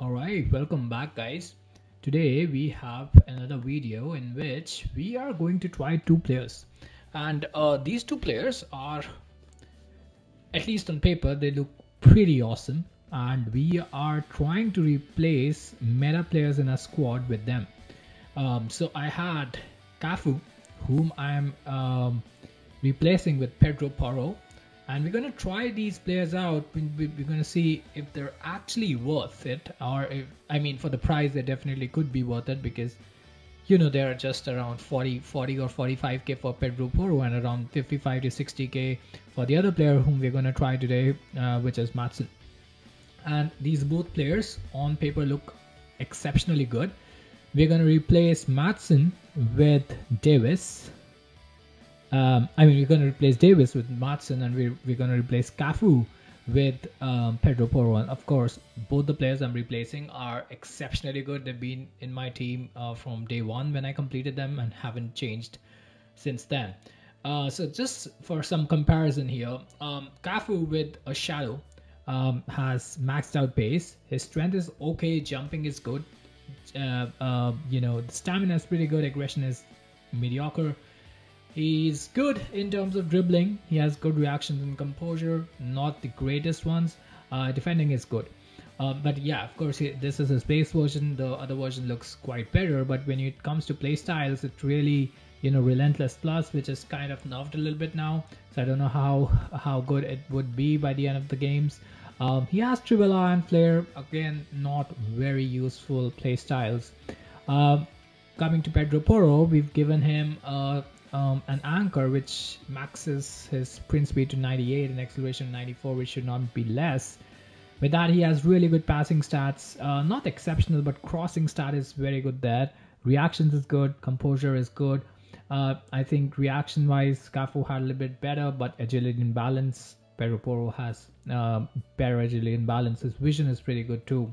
Alright, welcome back guys. Today we have another video in which we are going to try two players and uh, these two players are at least on paper they look pretty awesome and we are trying to replace meta players in a squad with them. Um, so I had Cafu whom I'm um, replacing with Pedro Porro and we're going to try these players out. We're going to see if they're actually worth it or if i mean for the price they definitely could be worth it because you know they're just around 40 40 or 45k for pedro porro and around 55 to 60k for the other player whom we're going to try today uh, which is maatsen and these both players on paper look exceptionally good. We're going to replace maatsen with davies um, I mean, we're going to replace Davies with Maatsen, and we're, we're going to replace Cafu with um, Pedro Porro. And of course, both the players I'm replacing are exceptionally good. They've been in my team uh, from day one when I completed them and haven't changed since then. Uh, so just for some comparison here, um, Cafu with a shadow um, has maxed out pace. His strength is okay, jumping is good. Uh, uh, you know, the stamina is pretty good. Aggression is mediocre. He's good in terms of dribbling. He has good reactions and composure, not the greatest ones. Uh, defending is good. Uh, but yeah, of course, this is his base version. The other version looks quite better. But when it comes to play styles, it really, you know, Relentless Plus, which is kind of nerfed a little bit now. So I don't know how how good it would be by the end of the games. Um, he has Trivela and Flare. Again, not very useful play styles. Uh, coming to Pedro Porro, we've given him a um, an anchor which maxes his sprint speed to 98 and acceleration 94 which should not be less. With that he has really good passing stats. Uh, not exceptional but crossing stat is very good there. Reactions is good composure is good. Uh, I think reaction wise Cafu had a little bit better but agility and balance Pedro Porro has uh, better agility and balance. His vision is pretty good too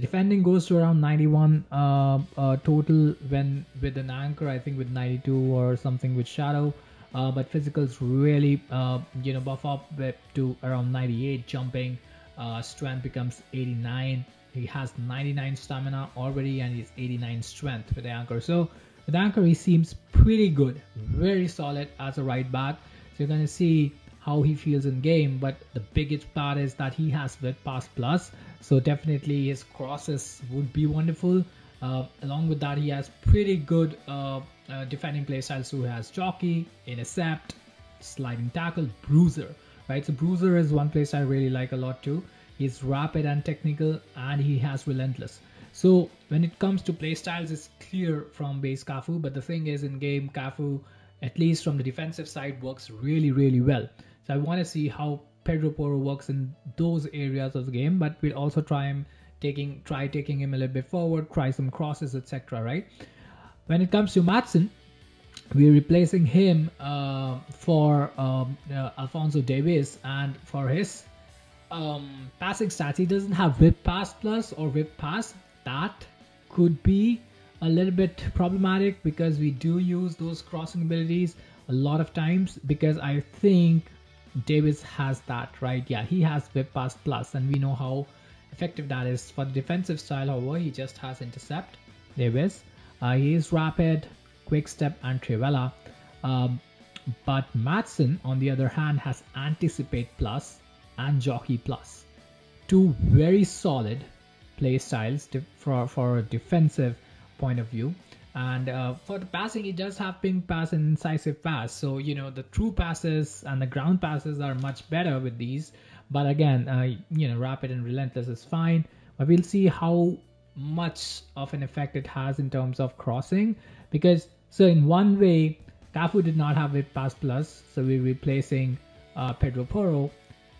defending goes to around 91 uh, uh, total when with an anchor i think with 92 or something with shadow. Uh, but physicals really uh, you know buff up to around 98 jumping uh, strength becomes 89 he has 99 stamina already and he's 89 strength with the anchor. So with anchor he seems pretty good. Very solid as a right back. So you're going to see how he feels in game but the biggest part is that he has whip pass plus so definitely his crosses would be wonderful. Uh, along with that he has pretty good uh, uh, defending playstyle so he has jockey intercept sliding tackle bruiser right? So bruiser is one place i really like a lot too. He's rapid and technical and he has relentless. So when it comes to playstyles it's clear from base cafu but the thing is in game cafu at least from the defensive side works really really well so i want to see how Pedro Porro works in those areas of the game, but we'll also try him taking try taking him a little bit forward, try some crosses, etc. Right? When it comes to Maatsen, we're replacing him uh, for um, uh, Alphonso Davies, and for his um, passing stats, he doesn't have whip pass plus or whip pass. That could be a little bit problematic because we do use those crossing abilities a lot of times because I think Davies has that, right? Yeah, he has whip pass plus, and we know how effective that is for the defensive style. However, he just has intercept. Davies, uh, he is rapid, quick step, and Trivela. Um, but Maatsen, on the other hand, has anticipate plus and jockey plus. Two very solid play styles for, for a defensive point of view. And uh, for the passing, it does have ping pass and incisive pass. So, you know, the true passes and the ground passes are much better with these. But again, uh, you know, rapid and relentless is fine. But we'll see how much of an effect it has in terms of crossing. Because, so in one way, Cafu did not have it pass plus. So we're replacing uh, Pedro Porro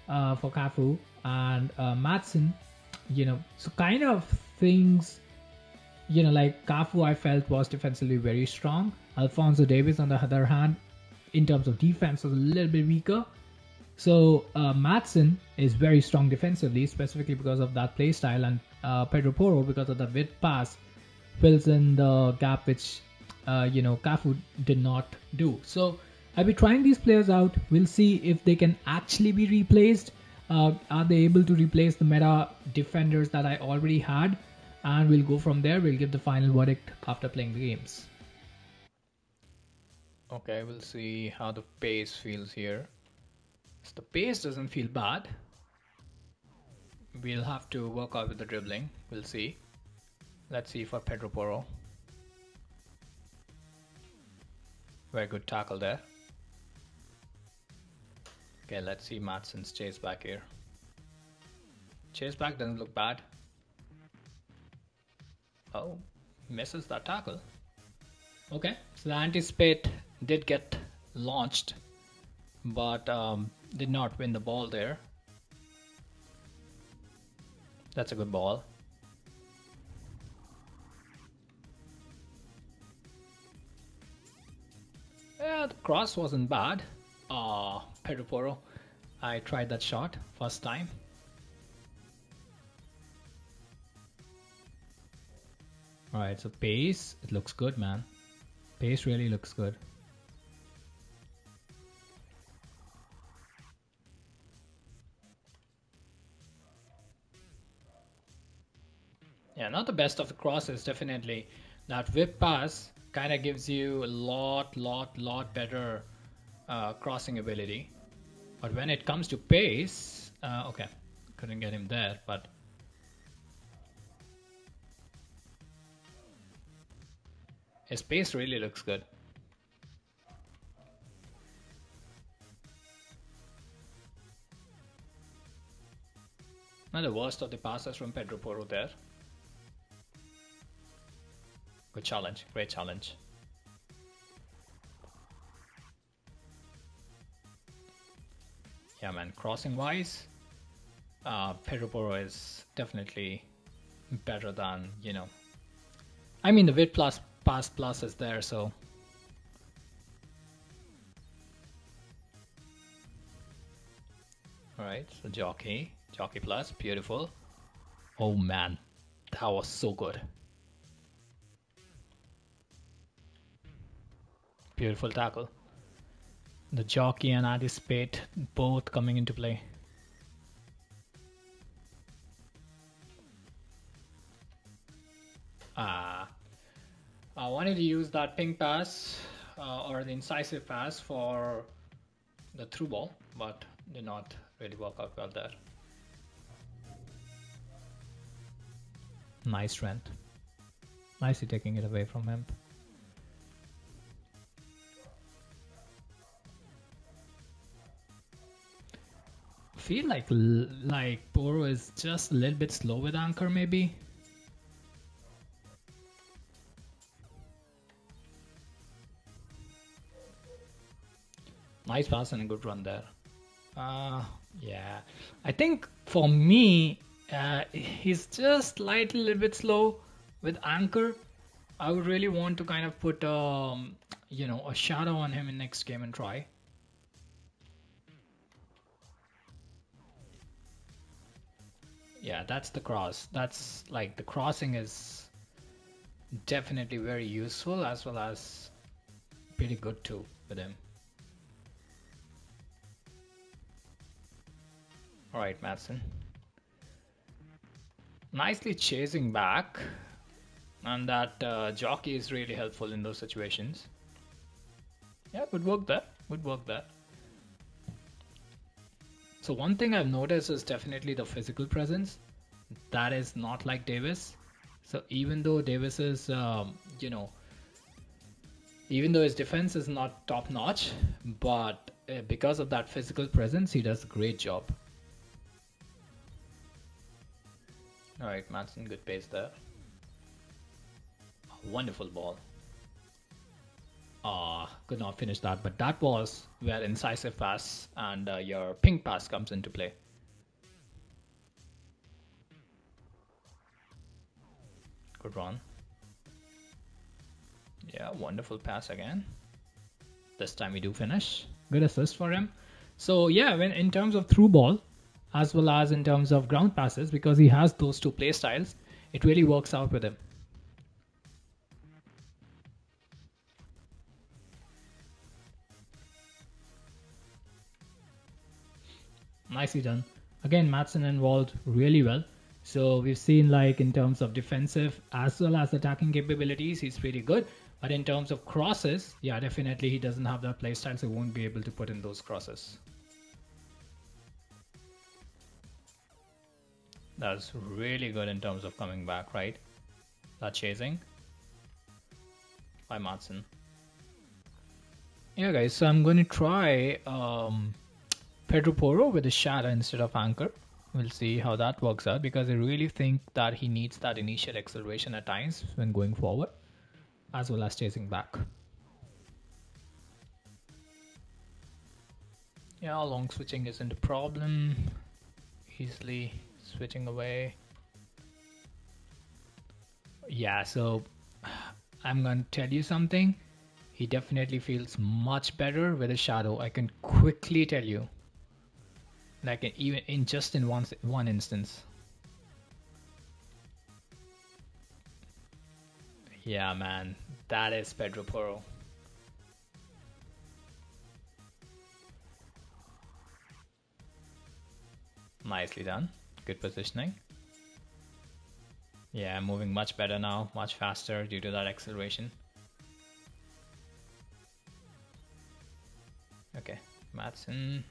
uh, for Cafu and uh, Maatsen, you know, so kind of things you know, like Cafu, I felt was defensively very strong. Alphonso Davies, on the other hand, in terms of defense, was a little bit weaker. So uh, Maatsen is very strong defensively, specifically because of that play style, and uh, Pedro Porro because of the whip pass fills in the gap which uh, you know Cafu did not do. So I'll be trying these players out. We'll see if they can actually be replaced. Uh, are they able to replace the meta defenders that I already had? And we'll go from there. We'll give the final verdict after playing the games. Okay, we'll see how the pace feels here. So the pace doesn't feel bad. We'll have to work out with the dribbling. We'll see. Let's see for Pedro Porro. Very good tackle there. Okay, let's see Maatsen's chase back here. Chase back doesn't look bad. Oh, misses that tackle. Okay, so the anticipate did get launched, but um, did not win the ball there. That's a good ball. Yeah, the cross wasn't bad. Ah, Pedro Porro. I tried that shot first time. Alright, so pace, it looks good, man. Pace really looks good. Yeah, not the best of the crosses, definitely. That whip pass kind of gives you a lot, lot, lot better uh, crossing ability. But when it comes to pace, uh, okay, couldn't get him there, but his pace really looks good. Not the worst of the passes from Pedro Porro there. Good challenge, great challenge. yeah man crossing wise uh Pedro Porro is definitely better than you know I mean the whip plus pass plus is there so Alright, so jockey, jockey plus, beautiful. Oh man, that was so good. Beautiful tackle the jockey and anticipate both coming into play. Ah, I wanted to use that ping pass uh, or the incisive pass for the through ball, but did not really work out well there. Nice strength. Nicely taking it away from him. feel like like Porro is just a little bit slow with anchor maybe. Nice pass and a good run there. Uh, yeah, I think for me, uh, he's just slightly a little bit slow with anchor. I would really want to kind of put, um, you know, a shadow on him in next game and try. yeah that's the cross that's like the crossing is definitely very useful as well as pretty good too with him all right Maatsen nicely chasing back and that uh, jockey is really helpful in those situations yeah would work there would work there so one thing I've noticed is definitely the physical presence. That is not like Davies. So even though Davies is, um, you know, even though his defense is not top notch, but uh, because of that physical presence, he does a great job. All right, Maatsen, good pace there. wonderful ball. Uh, could not finish that, but that was where incisive pass and uh, your ping pass comes into play. Good run. Yeah, wonderful pass again. This time we do finish. Good assist for him. So yeah, when in terms of through ball, as well as in terms of ground passes, because he has those two play styles, it really works out with him. Nicely done. Again, Maatsen involved really well. So we've seen like in terms of defensive as well as attacking capabilities, he's pretty good. But in terms of crosses, yeah, definitely he doesn't have that playstyle, so he won't be able to put in those crosses. That's really good in terms of coming back, right? That chasing by Maatsen. Yeah, guys, so I'm going to try um, Pedro Porro with a shadow instead of anchor. We'll see how that works out because I really think that he needs that initial acceleration at times when going forward as well as chasing back. Yeah, long switching isn't a problem. Easily switching away. Yeah, so I'm to tell you something. He definitely feels much better with a shadow. I can quickly tell you. Like even in just in one one instance. Yeah, man, that is Pedro Porro. Nicely done. Good positioning. Yeah, moving much better now, much faster due to that acceleration. Okay, Maatsen.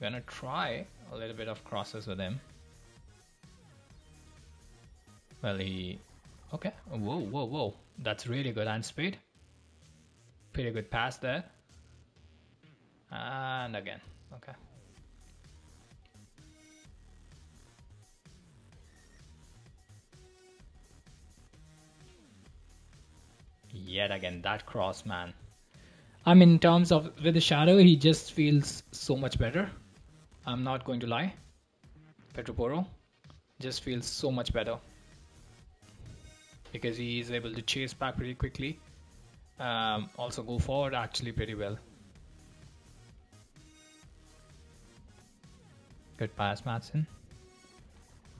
Gonna try a little bit of crosses with him. Well, he... Okay, whoa, whoa, whoa. That's really good hand speed. Pretty good pass there. And again, okay. Yet again, that cross, man. I mean, in terms of with the shadow, he just feels so much better. I'm not going to lie. Pedro Porro just feels so much better because he is able to chase back pretty quickly. Um, also go forward actually pretty well. Good pass, Maatsen.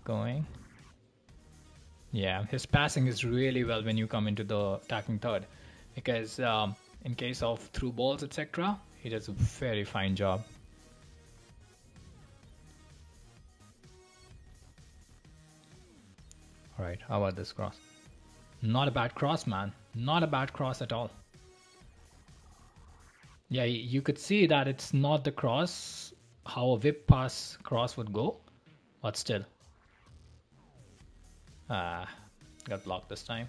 Going. Yeah, his passing is really well when you come into the attacking third because um, in case of through balls, etc., he does a very fine job. Alright, how about this cross? Not a bad cross, man. Not a bad cross at all. Yeah, you could see that it's not the cross, how a whip pass cross would go, but still. Ah, got blocked this time.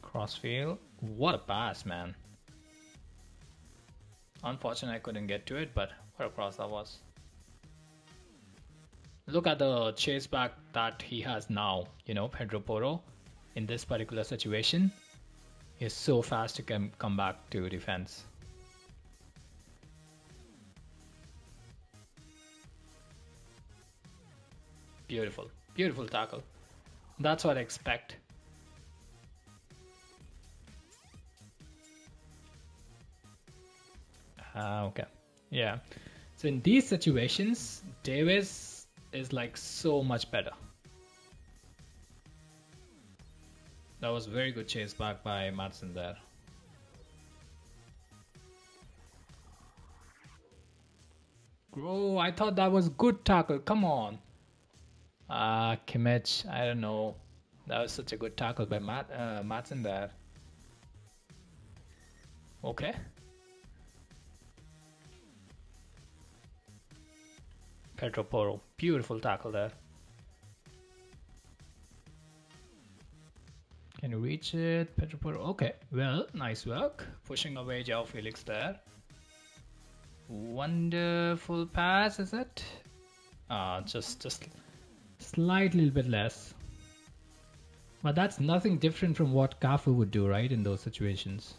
Crossfield. What a pass, man. Unfortunately, I couldn't get to it, but what a cross that was. Look at the chase back that he has now, you know, Pedro Porro, in this particular situation. He's so fast to come back to defense. Beautiful, beautiful tackle. That's what I expect. Uh, okay, yeah. So in these situations, Davies is like so much better. That was very good chase back by Maatsen there. Bro, I thought that was good tackle. Come on. Uh, Kimmich, I don't know. That was such a good tackle by Matt uh, Maatsen there. Okay. Pedro Porro, beautiful tackle there. Can you reach it, Pedro Porro? Okay, well, nice work. Pushing away Joao Felix there. Wonderful pass, is it? Ah, just, just slightly little bit less. But that's nothing different from what Cafu would do, right, in those situations.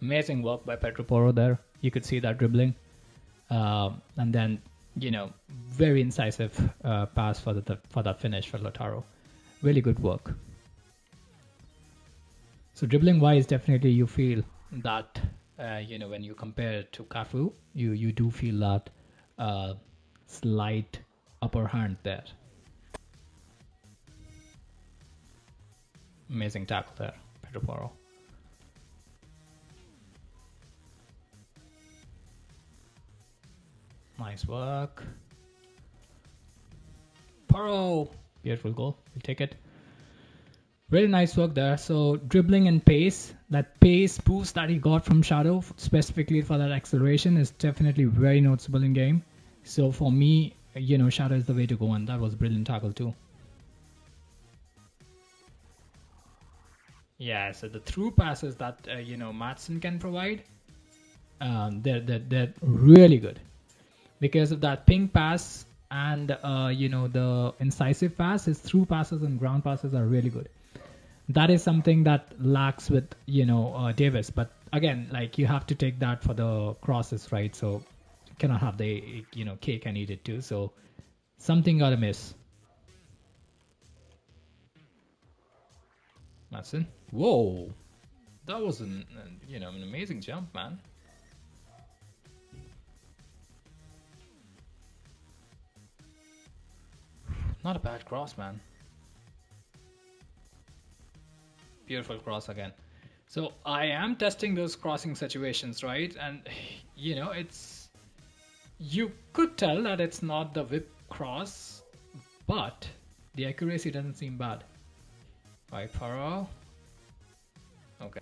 Amazing work by Pedro Porro there. You could see that dribbling. Um, and then, you know, very incisive uh, pass for, the, for that finish for Lautaro. Really good work. So dribbling wise, definitely you feel that uh, you know when you compare it to Cafu, you you do feel that uh, slight upper hand there. Amazing tackle there, Pedro Porro. Nice work. Porro! Beautiful goal. We'll take it. Really nice work there. So dribbling and pace, that pace boost that he got from Shadow, specifically for that acceleration, is definitely very noticeable in game. So for me, you know, Shadow is the way to go, and that was a brilliant tackle too. Yeah, so the through passes that uh, you know Maatsen can provide, um, they're, they're they're really good because of that ping pass and uh, you know the incisive pass. His through passes and ground passes are really good. That is something that lacks with you know uh, Davies, but again, like you have to take that for the crosses, right? So cannot have the you know cake and eat it too. So something gotta miss. Maatsen. Whoa, that was an you know an amazing jump, man. Not a bad cross, man. Beautiful cross again. So I am testing those crossing situations, right? And you know, it's you could tell that it's not the whip cross, but the accuracy doesn't seem bad. Right, Porro. Okay.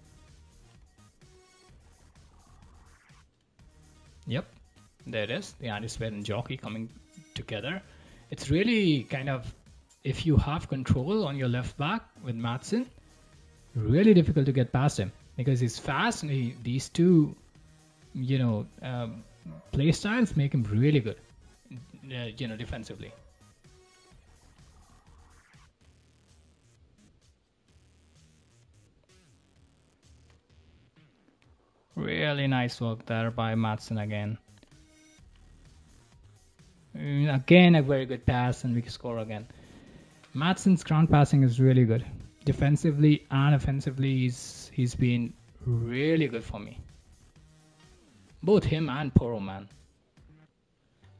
Yep, there it is. The anticipate and jockey coming together it's really kind of if you have control on your left back with Maatsen, really difficult to get past him because he's fast and he, these two, you know, um, play styles make him really good, uh, you know, defensively. Really nice work there by Maatsen again. Again, a very good pass, and we score again. Maatsen's ground passing is really good. Defensively and offensively, he's he's been really good for me. Both him and Porro, man.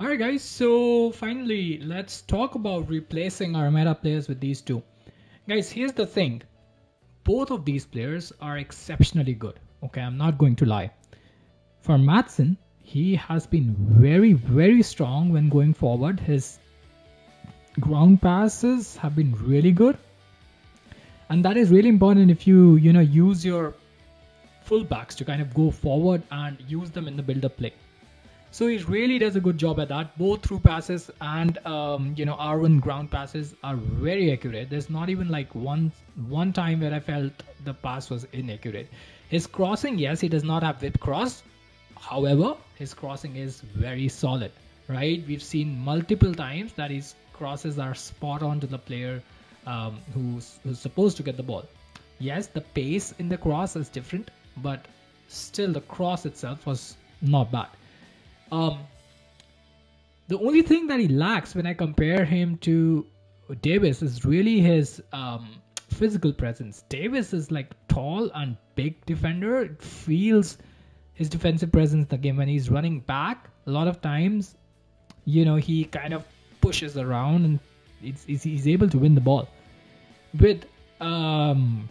Alright guys, so finally let's talk about replacing our meta players with these two. Guys, here's the thing. Both of these players are exceptionally good. Okay, I'm not going to lie. For Maatsen, he has been very, very strong when going forward. His ground passes have been really good. And that is really important if you, you know, use your fullbacks to kind of go forward and use them in the build-up play. So he really does a good job at that. Both through passes and um, you know R1 ground passes are very accurate. There's not even like one one time where I felt the pass was inaccurate. His crossing, yes, he does not have whip cross, However, his crossing is very solid, right? We've seen multiple times that his crosses are spot on to the player um, who's, who's supposed to get the ball. Yes, the pace in the cross is different, but still the cross itself was not bad. Um, the only thing that he lacks when I compare him to Davies is really his um, physical presence. Davies is like tall and big defender. It feels his defensive presence in the game when he's running back. A lot of times, you know, he kind of pushes around and it's, it's, he's able to win the ball. With um,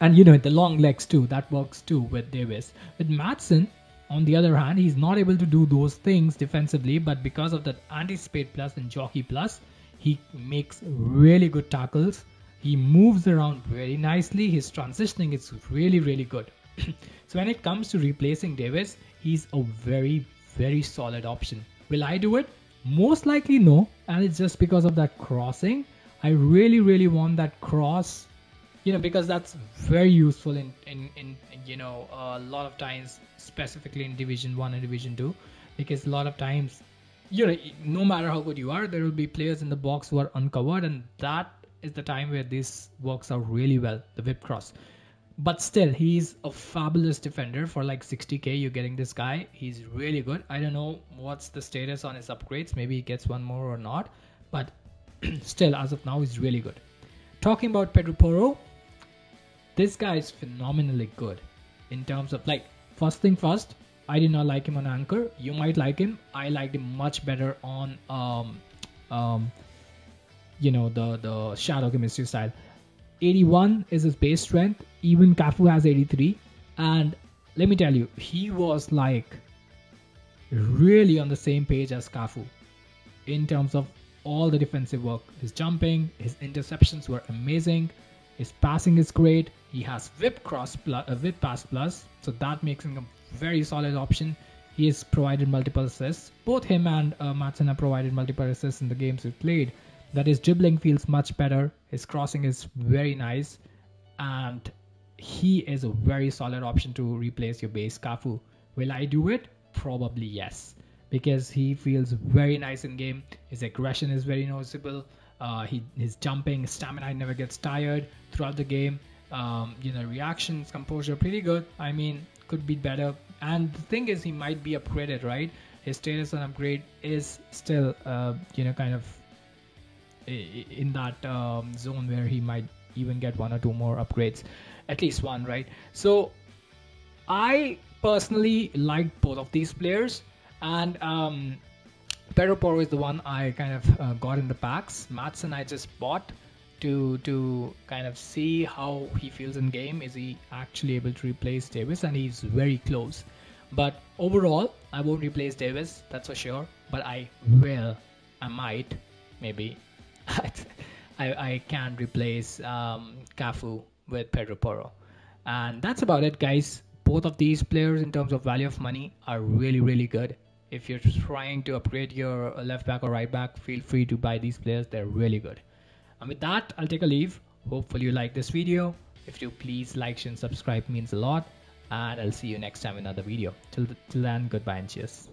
and you know the long legs too. That works too with Davies. With maatsen on the other hand, he's not able to do those things defensively, but because of that anticipate plus and jockey plus, he makes really good tackles. He moves around very nicely. His transitioning is really, really good. so when it comes to replacing Davies, he's a very, very solid option. Will I do it? Most likely no, and it's just because of that crossing. I really, really want that cross, you know, because that's very useful in, in, in, you know, a lot of times, specifically in Division 1 and Division 2, because a lot of times, you know, no matter how good you are, there will be players in the box who are uncovered, and that is the time where this works out really well, the whip cross but still he's a fabulous defender for like 60k you're getting this guy. He's really good. I don't know what's the status on his upgrades. Maybe he gets one more or not. But still as of now he's really good. Talking about pedro porro this guy is phenomenally good in terms of like first thing first i did not like him on anchor. You might like him. I liked him much better on um um you know the the shadow chemistry style 81 is his base strength. Even Cafu has 83. And let me tell you, he was like really on the same page as Cafu in terms of all the defensive work. His jumping, his interceptions were amazing. His passing is great. He has whip cross plus, uh, whip pass plus, so that makes him a very solid option. He has provided multiple assists. Both him and uh, Maatsen have provided multiple assists in the games we've played. That his dribbling feels much better. His crossing is very nice, and he is a very solid option to replace your base Cafu. Will I do it? Probably yes because he feels very nice in game. His aggression is very noticeable. Uh, he his jumping, stamina never gets tired throughout the game. Um, you know, reactions, composure, pretty good. I mean, could be better. And the thing is, he might be upgraded, right? His status on upgrade is still, uh, you know, kind of in that um, zone where he might even get one or two more upgrades, at least one, right? So, I personally like both of these players and um, Pedro Porro is the one I kind of uh, got in the packs. Maatsen I just bought to to kind of see how he feels in game. Is he actually able to replace Davies? And he's very close. But overall, I won't replace Davies, that's for sure. But I will, I might, maybe. I, I can replace um, Cafu with Pedro Porro. And that's about it, guys. Both of these players, in terms of value of money, are really, really good if you're trying to upgrade your left back or right back, feel free to buy these players. They're really good. And with that, I'll take a leave. Hopefully you like this video. If you please like, and subscribe means a lot. And I'll see you next time in another video. Till, till then, goodbye and cheers.